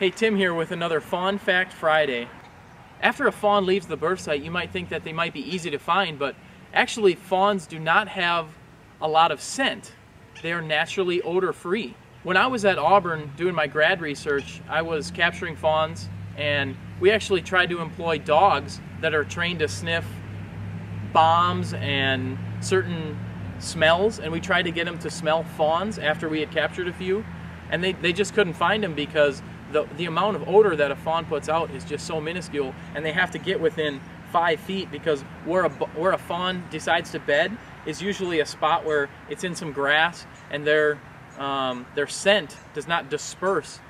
Hey, Tim here with another Fawn Fact Friday. After a fawn leaves the birth site, you might think that they might be easy to find, but actually fawns do not have a lot of scent. They are naturally odor free. When I was at Auburn doing my grad research, I was capturing fawns and we actually tried to employ dogs that are trained to sniff bombs and certain smells and we tried to get them to smell fawns after we had captured a few and they, they just couldn't find them because the, the amount of odor that a fawn puts out is just so minuscule and they have to get within five feet because where a, where a fawn decides to bed is usually a spot where it's in some grass and their, um, their scent does not disperse